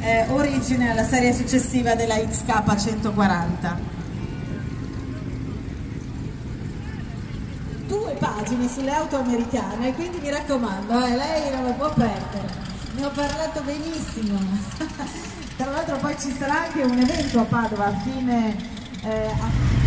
Eh, origine alla serie successiva della XK140. Due pagine sulle auto americane, quindi mi raccomando, eh, lei non lo può perdere. Ne ho parlato benissimo. Tra l'altro poi ci sarà anche un evento a Padova a fine... Eh, a